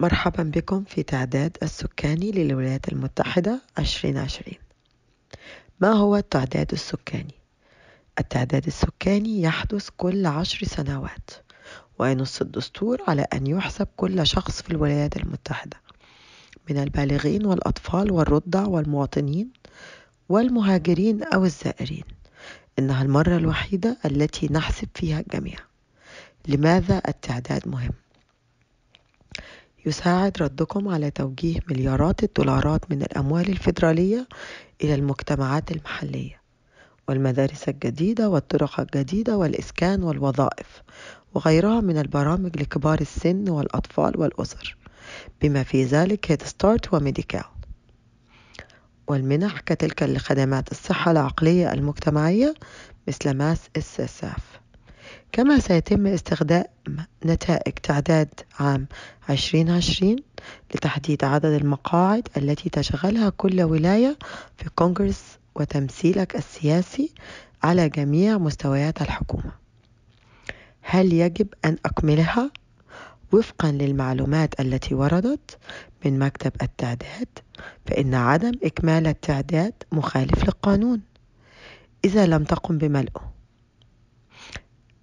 مرحبا بكم في تعداد السكاني للولايات المتحدة 2020 ما هو التعداد السكاني؟ التعداد السكاني يحدث كل عشر سنوات وينص الدستور على أن يحسب كل شخص في الولايات المتحدة من البالغين والأطفال والرضع والمواطنين والمهاجرين أو الزائرين إنها المرة الوحيدة التي نحسب فيها الجميع لماذا التعداد مهم؟ يساعد ردكم على توجيه مليارات الدولارات من الأموال الفيدرالية إلى المجتمعات المحلية والمدارس الجديدة والطرق الجديدة والإسكان والوظائف وغيرها من البرامج لكبار السن والأطفال والأسر. بما في ذلك هيد ستارت وميديكال. والمنح كتلك لخدمات الصحة العقلية المجتمعية مثل ماس السساف كما سيتم استخدام نتائج تعداد عام 2020 لتحديد عدد المقاعد التي تشغلها كل ولاية في كونغرس وتمثيلك السياسي على جميع مستويات الحكومة هل يجب أن أكملها؟ وفقا للمعلومات التي وردت من مكتب التعداد فإن عدم إكمال التعداد مخالف للقانون إذا لم تقم بملئه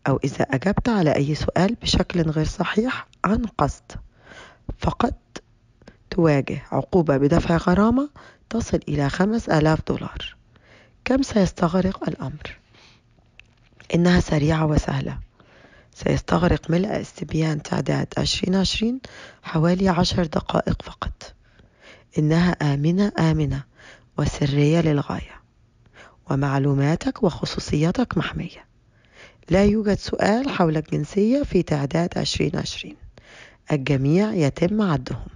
أو إذا أجبت على أي سؤال بشكل غير صحيح عن قصد فقد تواجه عقوبة بدفع غرامة تصل إلى خمس آلاف دولار. كم سيستغرق الأمر؟ إنها سريعة وسهلة. سيستغرق ملء استبيان تعداد 2020 حوالي عشر دقائق فقط. إنها آمنة آمنة وسرية للغاية. ومعلوماتك وخصوصيتك محمية. لا يوجد سؤال حول الجنسية في تعداد 2020 الجميع يتم عدهم.